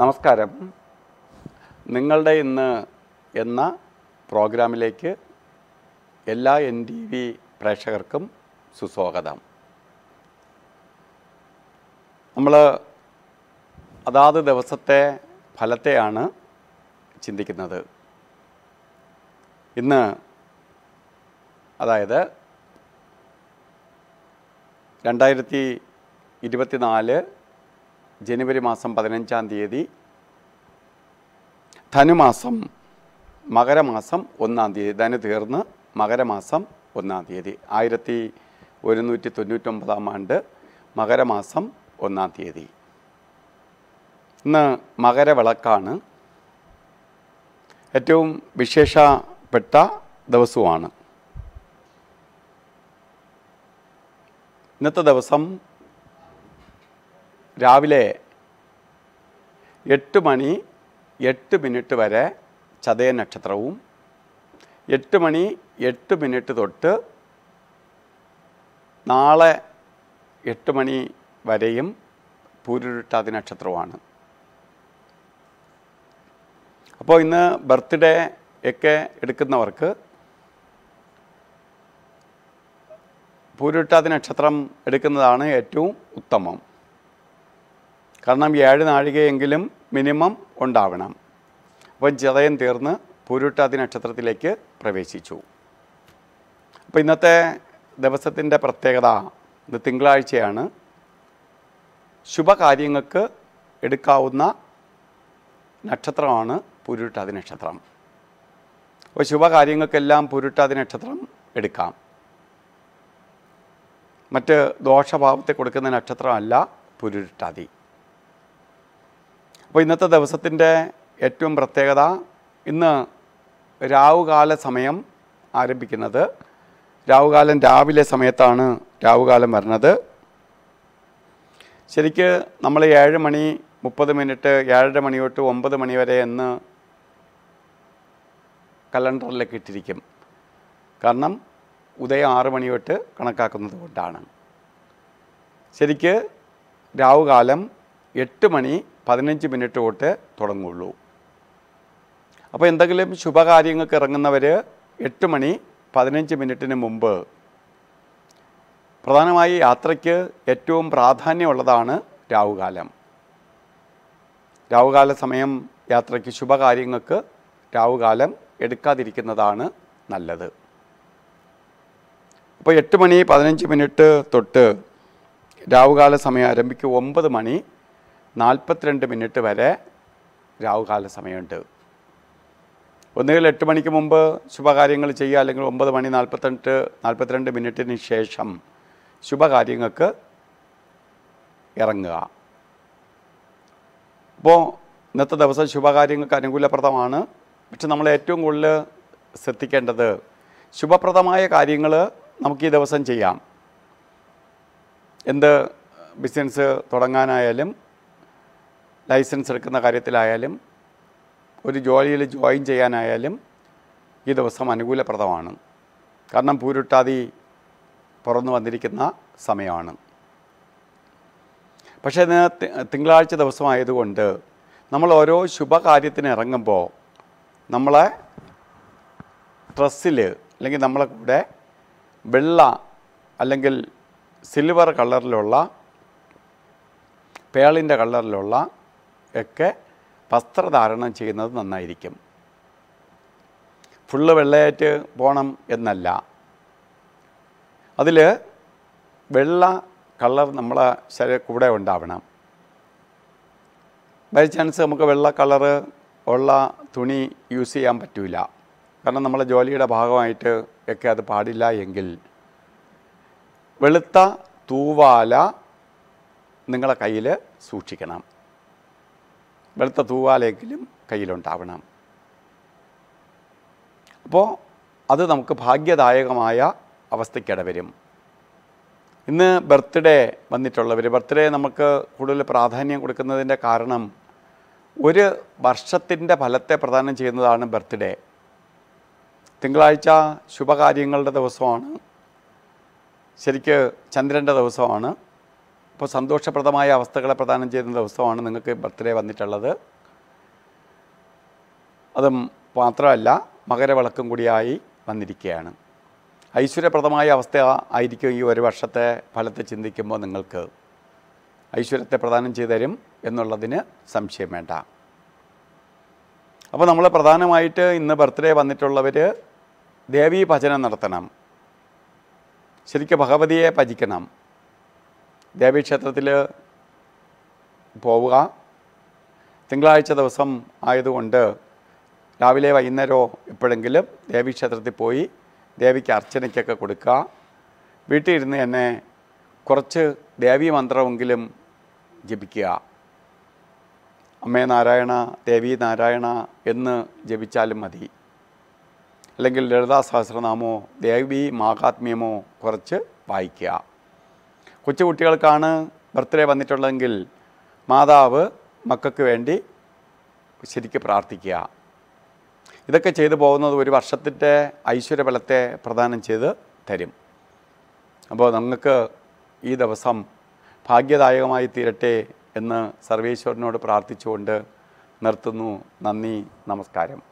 നമസ്കാരം. നിങ്ങളുടെ ഇന്ന് എന്ന പ്രോഗ്രാമിലേക്ക് എല്ലാ എൻ ടി വി പ്രേക്ഷകർക്കും സുസ്വാഗതം. നമ്മൾ അതാത് ദിവസത്തെ ഫലത്തെയാണ് ചിന്തിക്കുന്നത്. ഇന്ന് അതായത് രണ്ടായിരത്തി ഇരുപത്തിനാല് ജനുവരി മാസം പതിനഞ്ചാം തീയതി ധനുമാസം മകരമാസം ഒന്നാം തീയതി ധനു തീർന്ന് മകരമാസം ഒന്നാം തീയതി ആയിരത്തി ഒരുന്നൂറ്റി തൊണ്ണൂറ്റൊമ്പതാം ആണ്ട് മകരമാസം ഒന്നാം തീയതി. ഇന്ന് മകരവിളക്കാണ്. ഏറ്റവും വിശേഷപ്പെട്ട ദിവസമാണ് ഇന്നത്തെ ദിവസം രാവിലെ എട്ട് മണി എട്ട് മിനിറ്റ് വരെ ചതയ നക്ഷത്രവും എട്ട് മണി എട്ട് മിനിറ്റ് തൊട്ട് നാളെ എട്ട് മണി വരെയും പൂരുരുട്ടാതി നക്ഷത്രവുമാണ്. അപ്പോൾ ഇന്ന് ബർത്ത്ഡേ ഒക്കെ എടുക്കുന്നവർക്ക് പൂരുട്ടാതി നക്ഷത്രം എടുക്കുന്നതാണ് ഏറ്റവും ഉത്തമം. കാരണം ഏഴ് നാഴികയെങ്കിലും മിനിമം ഉണ്ടാവണം. അപ്പം ചതയം തീർന്ന് പൂരുട്ടാതി നക്ഷത്രത്തിലേക്ക് പ്രവേശിച്ചു. അപ്പോൾ ഇന്നത്തെ ദിവസത്തിന്റെ പ്രത്യേകത ഇത് തിങ്കളാഴ്ചയാണ്. ശുഭകാര്യങ്ങൾക്ക് എടുക്കാവുന്ന നക്ഷത്രമാണ് പൂരുട്ടാതി നക്ഷത്രം. അപ്പോൾ ശുഭകാര്യങ്ങൾക്കെല്ലാം പൂരുട്ടാതി നക്ഷത്രം എടുക്കാം. മറ്റ് ദോഷഭാവത്തെ കൊടുക്കുന്ന നക്ഷത്രമല്ല പുരുട്ടാതി. അപ്പോൾ ഇന്നത്തെ ദിവസത്തിന്റെ ഏറ്റവും പ്രത്യേകത ഇന്ന് രാവുകാല സമയം ആരംഭിക്കുന്നത്. രാവുകാലം രാവിലെ സമയത്താണ് രാവുകാലം വരുന്നത്. ശരിക്ക് നമ്മൾ ഏഴ് മണി മുപ്പത് മിനിറ്റ് ഏഴര മണി തൊട്ട് ഒമ്പത് മണി വരെ എന്ന് കലണ്ടറിലേക്ക് ഇട്ടിരിക്കും. കാരണം ഉദയം ആറ് മണി തൊട്ട് കണക്കാക്കുന്നത് കൊണ്ടാണ്. ശരിക്ക് രാവുകാലം എട്ട് മണി പതിനഞ്ച് മിനിറ്റ് തൊട്ട് തുടങ്ങുള്ളൂ. അപ്പോൾ എന്തെങ്കിലും ശുഭകാര്യങ്ങൾക്ക് ഇറങ്ങുന്നവർ എട്ട് മണി പതിനഞ്ച് മിനിറ്റിന് മുമ്പ് പ്രധാനമായി യാത്രയ്ക്ക് ഏറ്റവും പ്രാധാന്യമുള്ളതാണ് രാവുകാലം. രാവുകാല സമയം യാത്രയ്ക്ക് ശുഭകാര്യങ്ങൾക്ക് രാവുകാലം എടുക്കാതിരിക്കുന്നതാണ് നല്ലത്. അപ്പോൾ എട്ട് മണി പതിനഞ്ച് മിനിറ്റ് തൊട്ട് രാവുകാല സമയം ആരംഭിക്കും ഒമ്പത് മണി നാൽപ്പത്തിരണ്ട് മിനിറ്റ് വരെ രാവുകാല സമയമുണ്ട്. ഒന്നുകിൽ എട്ട് മണിക്ക് മുമ്പ് ശുഭകാര്യങ്ങൾ ചെയ്യുക അല്ലെങ്കിൽ ഒമ്പത് മണി നാൽപ്പത്തെട്ട് നാൽപ്പത്തിരണ്ട് മിനിറ്റിന് ശേഷം ശുഭകാര്യങ്ങൾക്ക് ഇറങ്ങുക. അപ്പോൾ ഇന്നത്തെ ദിവസം ശുഭകാര്യങ്ങൾക്ക് അനുകൂലപ്രദമാണ്. പക്ഷെ നമ്മൾ ഏറ്റവും കൂടുതൽ ശ്രദ്ധിക്കേണ്ടത് ശുഭപ്രദമായ കാര്യങ്ങൾ നമുക്ക് ഈ ദിവസം ചെയ്യാം. എന്ത് ബിസിനസ് തുടങ്ങാനായാലും ലൈസൻസ് എടുക്കുന്ന കാര്യത്തിലായാലും ഒരു ജോലിയിൽ ജോയിൻ ചെയ്യാനായാലും ഈ ദിവസം അനുകൂലപ്രദമാണ്. കാരണം പൂരുട്ടാതി പുറന്നു വന്നിരിക്കുന്ന സമയമാണ്. പക്ഷേ തിങ്കളാഴ്ച ദിവസമായതുകൊണ്ട് നമ്മൾ ഓരോ ശുഭകാര്യത്തിന് ഇറങ്ങുമ്പോൾ നമ്മളെ ഡ്രസ്സിൽ അല്ലെങ്കിൽ നമ്മളെ കൂടെ വെള്ള അല്ലെങ്കിൽ സിൽവർ കളറിലുള്ള പേളിന്റെ കളറിലുള്ള ഒക്കെ വസ്ത്രധാരണം ചെയ്യുന്നത് നന്നായിരിക്കും. ഫുള്ള് വെള്ളയായിട്ട് പോകണം എന്നല്ല. അതിൽ വെള്ള കളർ നമ്മളെ ശരീര കൂടെ ഉണ്ടാവണം. ബൈ ചാൻസ് നമുക്ക് വെള്ള കളറ് ഉള്ള തുണി യൂസ് ചെയ്യാൻ പറ്റില്ല കാരണം നമ്മളെ ജോലിയുടെ ഭാഗമായിട്ട് ഒക്കെ അത് പാടില്ല എങ്കിൽ വെളുത്ത തൂവാല നിങ്ങളെ കയ്യിൽ സൂക്ഷിക്കണം. വെളുത്ത തൂവാലെങ്കിലും കയ്യിലുണ്ടാവണം. അപ്പോൾ അത് നമുക്ക് ഭാഗ്യദായകമായ അവസ്ഥയ്ക്കിട വരും. ഇന്ന് ബർത്ത്ഡേ വന്നിട്ടുള്ളവർ ബർത്ത്ഡേ നമുക്ക് കൂടുതൽ പ്രാധാന്യം കൊടുക്കുന്നതിന്റെ കാരണം ഒരു വർഷത്തിന്റെ ഫലത്തെ പ്രദാനം ചെയ്യുന്നതാണ് ബർത്ത്ഡേ. തിങ്കളാഴ്ച ശുഭകാര്യങ്ങളുടെ ദിവസമാണ്. ശരിക്ക് ചന്ദ്രന്റെ ദിവസമാണ്. ഇപ്പോൾ സന്തോഷപ്രദമായ അവസ്ഥകളെ പ്രദാനം ചെയ്യുന്ന ദിവസമാണ് നിങ്ങൾക്ക് ബർത്ത്ഡേ വന്നിട്ടുള്ളത്. അതും മാത്രമല്ല മകരവിളക്കും കൂടിയായി വന്നിരിക്കുകയാണ്. ഐശ്വര്യപ്രദമായ അവസ്ഥ ആയിരിക്കും ഈ ഒരു വർഷത്തെ ഫലത്തെ ചിന്തിക്കുമ്പോൾ നിങ്ങൾക്ക്. ഐശ്വര്യത്തെ പ്രദാനം ചെയ്തു തരും എന്നുള്ളതിന് സംശയം വേണ്ട. അപ്പോൾ നമ്മൾ പ്രധാനമായിട്ട് ഇന്ന് ബർത്ത്ഡേ വന്നിട്ടുള്ളവർ ദേവീ ഭജനം നടത്തണം. ശരിക്കും ഭഗവതിയെ ഭജിക്കണം. ദേവീക്ഷേത്രത്തിൽ പോവുക. തിങ്കളാഴ്ച ദിവസം ആയതുകൊണ്ട് രാവിലെ വൈകുന്നേരമോ എപ്പോഴെങ്കിലും ദേവീക്ഷേത്രത്തിൽ പോയി ദേവിക്ക് അർച്ചനയ്ക്കൊക്കെ കൊടുക്കുക. വീട്ടിലിരുന്ന് തന്നെ കുറച്ച് ദേവീ മന്ത്രമെങ്കിലും ജപിക്കുക. അമ്മേ നാരായണ ദേവി നാരായണ എന്ന് ജപിച്ചാലും മതി. അല്ലെങ്കിൽ ലളിതാ സഹസ്രനാമോ ദേവി മാഹാത്മ്യമോ കുറച്ച് വായിക്കുക. കൊച്ചു കുട്ടികൾക്കാണ് ബർത്ത്ഡേ വന്നിട്ടുള്ളതെങ്കിൽ മാതാവ് മക്കൾക്ക് വേണ്ടി ശരിക്ക് പ്രാർത്ഥിക്കുക. ഇതൊക്കെ ചെയ്തു പോകുന്നത് ഒരു വർഷത്തിന്റെ ഐശ്വര്യബലത്തെ പ്രദാനം ചെയ്ത് തരും. അപ്പോൾ നമുക്ക് ഈ ദിവസം ഭാഗ്യദായകമായി തീരട്ടെ എന്ന് സർവേശ്വരനോട് പ്രാർത്ഥിച്ചുകൊണ്ട് നിർത്തുന്നു. നന്ദി നമസ്കാരം.